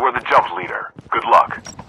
You are the jump leader. Good luck.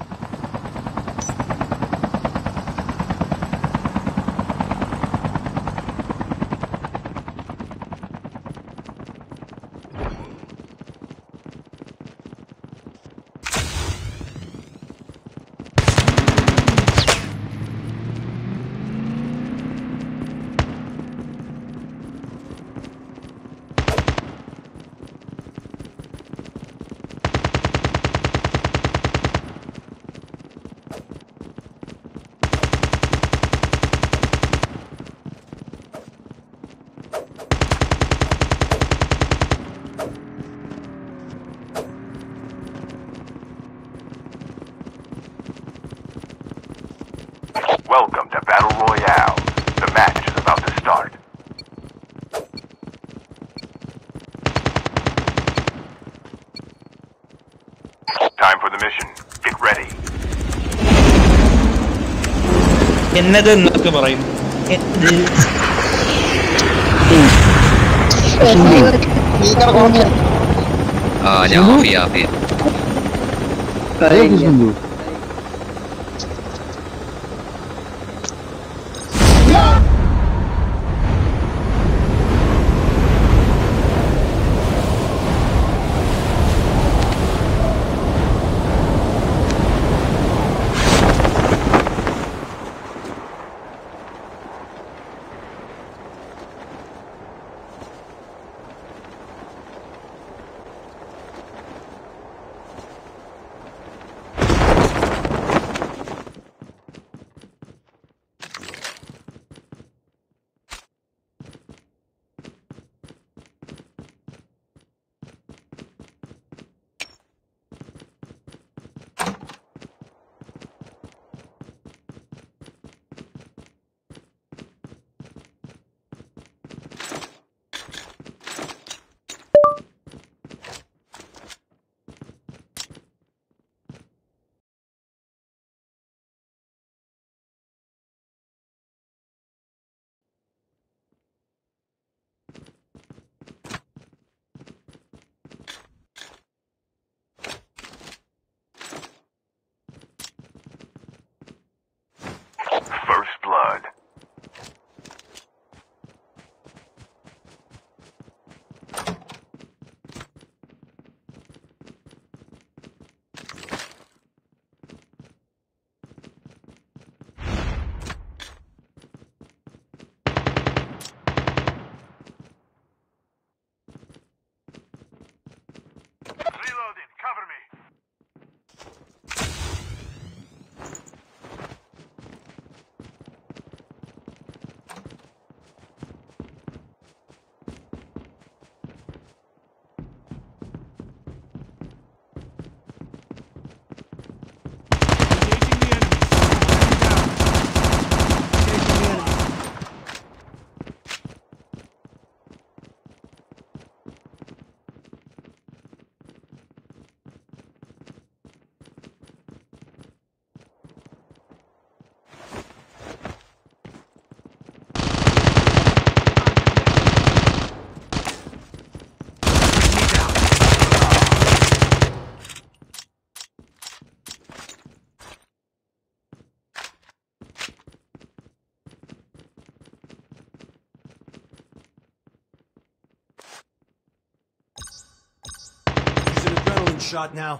the mission. Get ready. എന്നത് എന്നൊക്കെ പറയും ആ ഞാൻ shot now.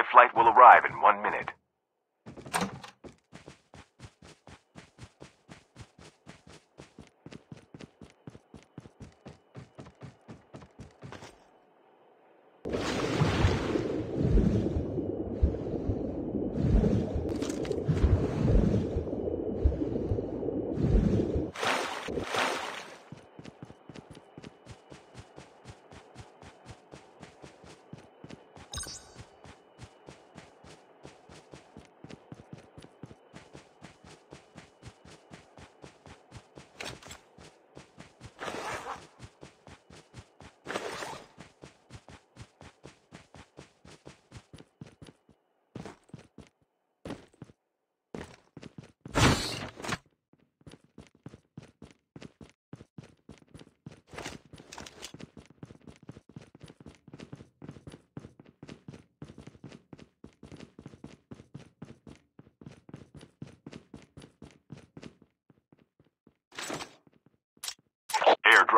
The flight will arrive in one minute.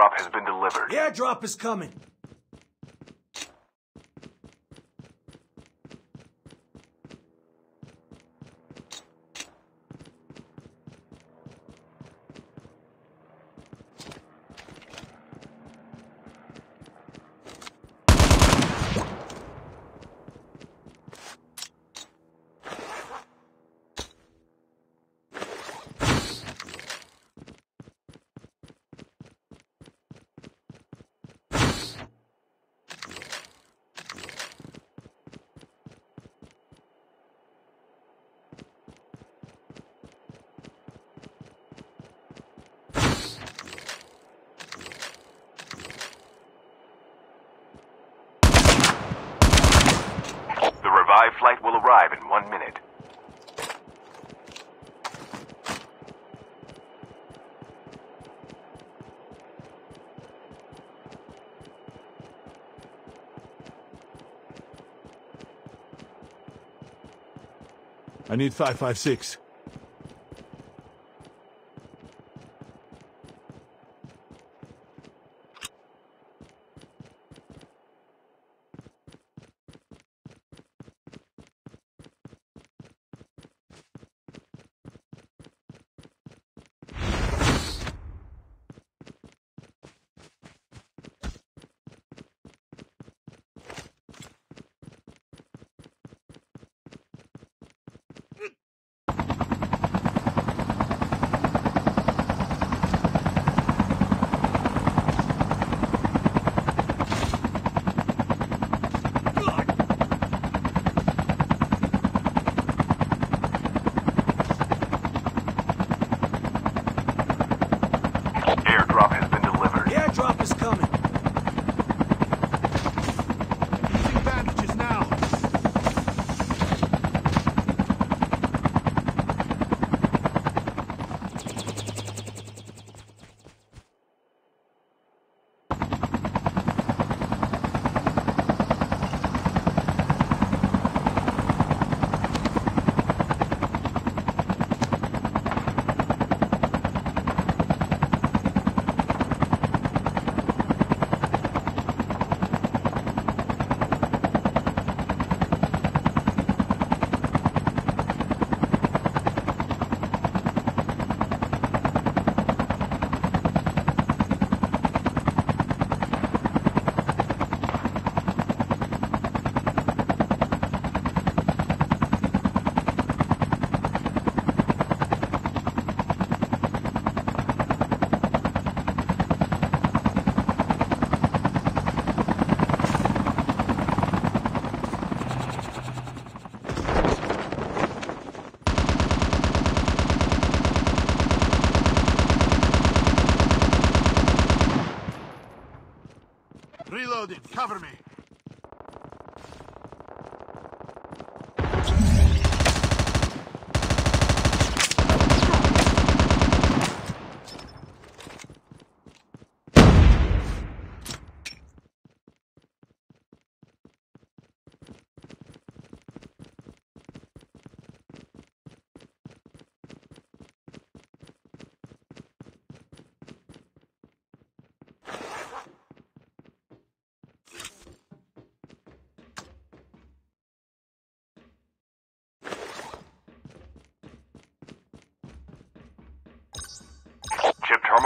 Airdrop has been delivered. The airdrop is coming. The revived flight will arrive in one minute. I need 556.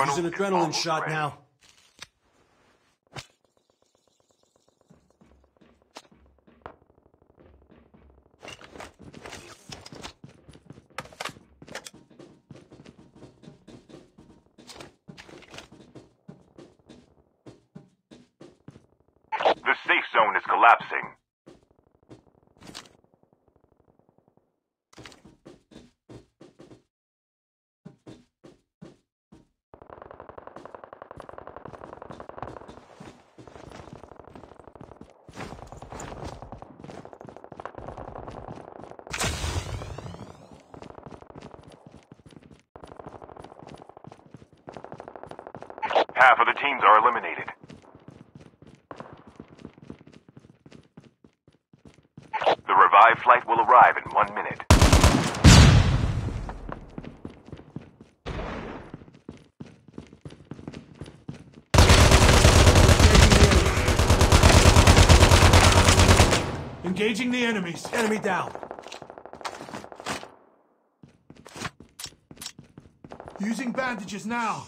Use an adrenaline shot now. The safe zone is collapsing. Half of the teams are eliminated. The revived flight will arrive in one minute. Engaging the enemies. Enemy down. Using bandages now.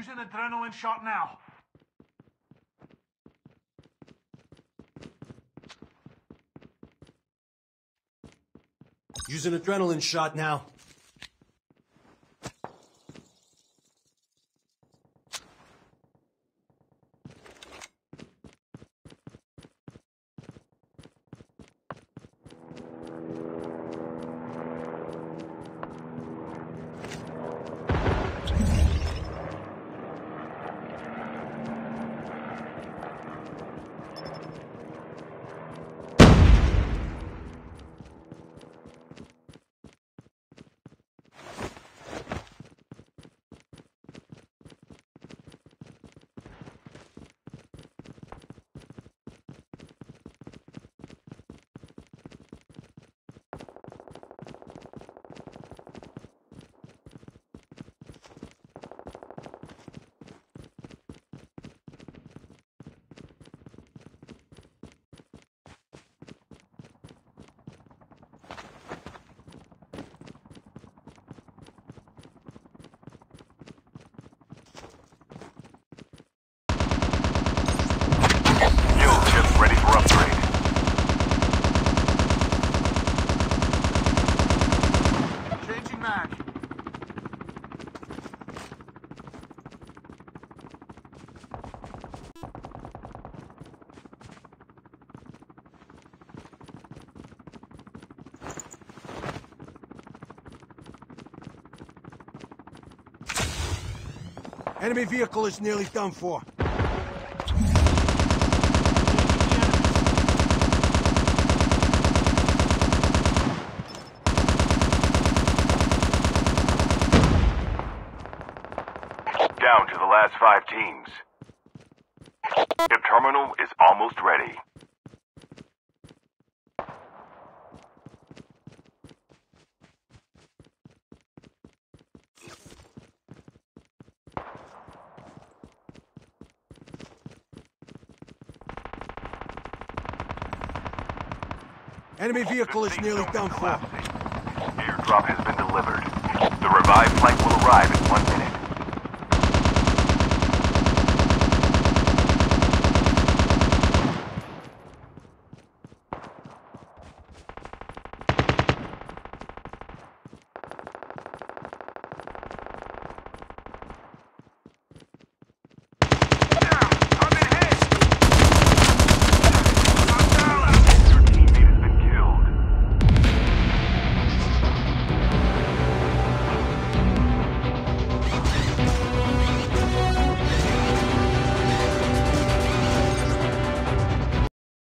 Use an adrenaline shot now. Use an adrenaline shot now. Skill chip ready for upgrade. Changing mag. Enemy vehicle is nearly done for. Down to the last five teams. Chip terminal is almost ready. Enemy vehicle is nearly done for. Airdrop has been delivered. The revived flight will arrive in one minute.